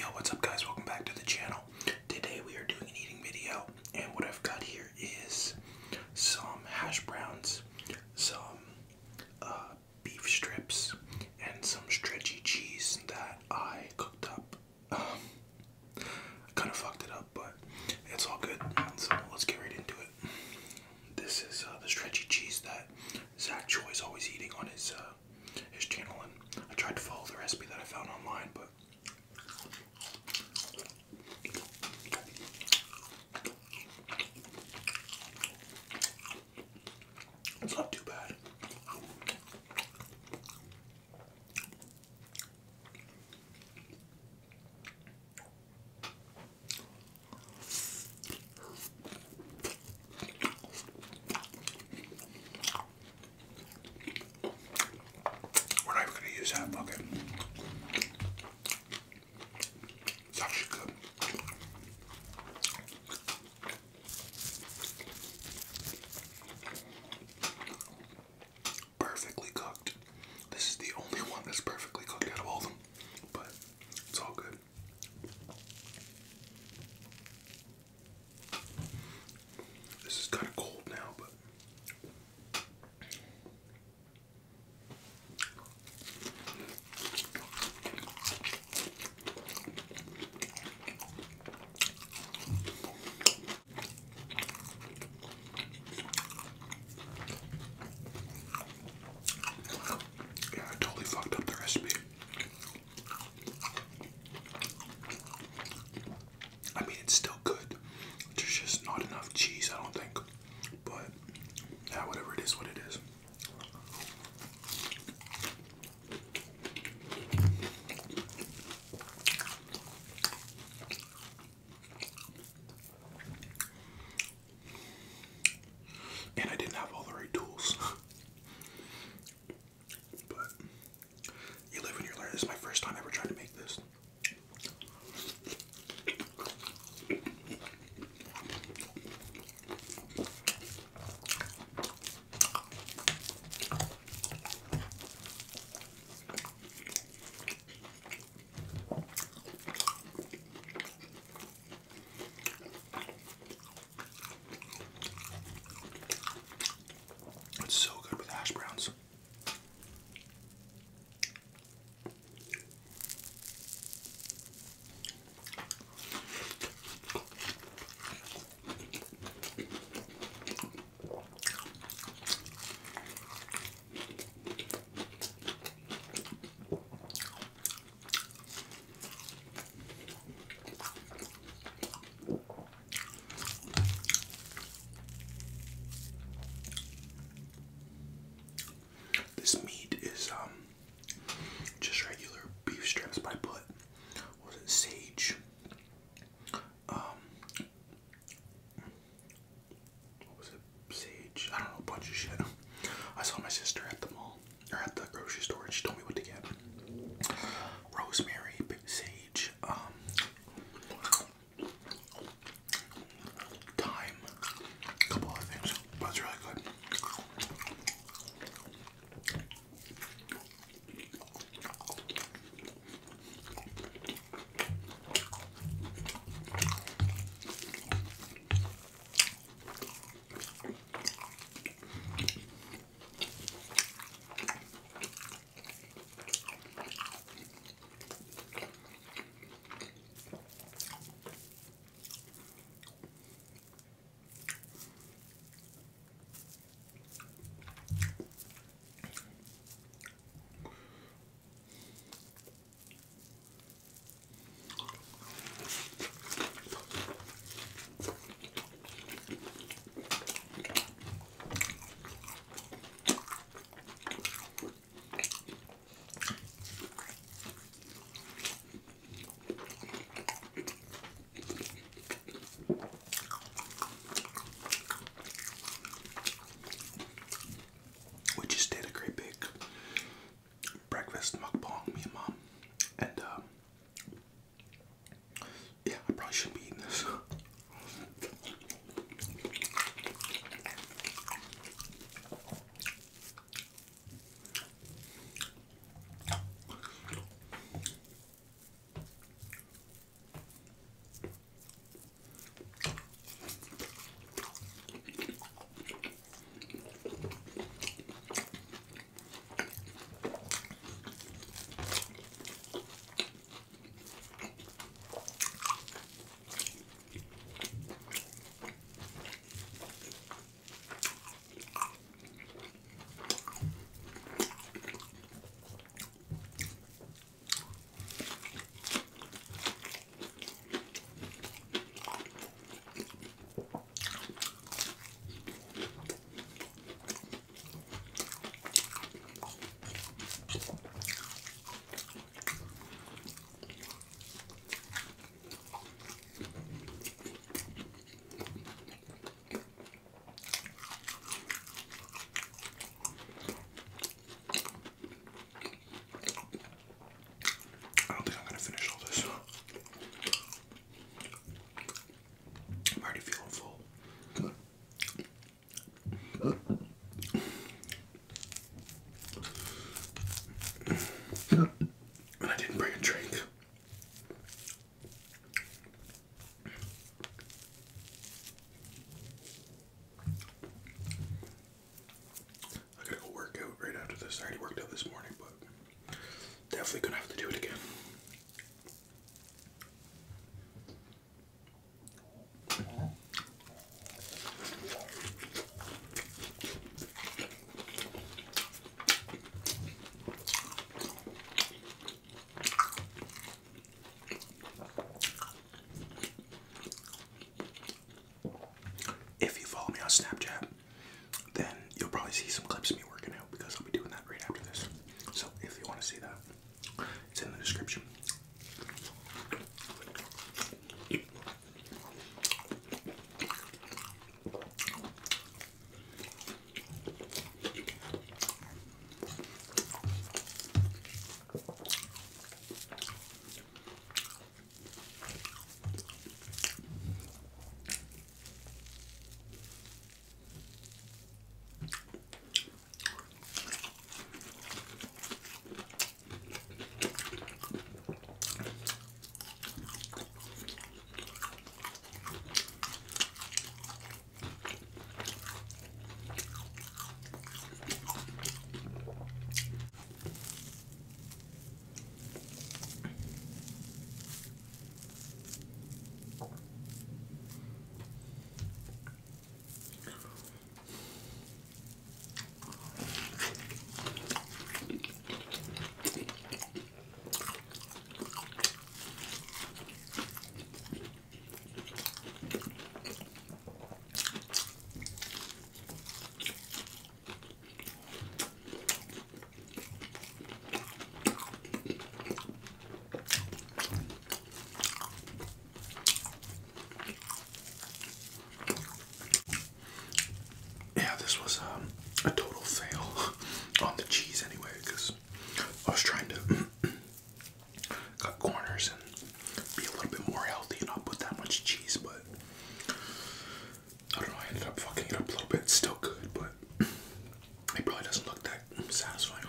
Yo, what's up guys? Welcome back to the channel. Today we are doing an eating video and what I've got here is some hash browns, some uh, beef strips, and some stretchy cheese that I cooked up. Um, kind of fucked it up, but it's all good. So let's get right into it. This is uh, the stretchy cheese that Zach Choi is always eating on his uh, his channel, and I tried to follow the recipe that I found online, but is what it is. this. I already worked out this morning, but definitely gonna have to do it satisfying.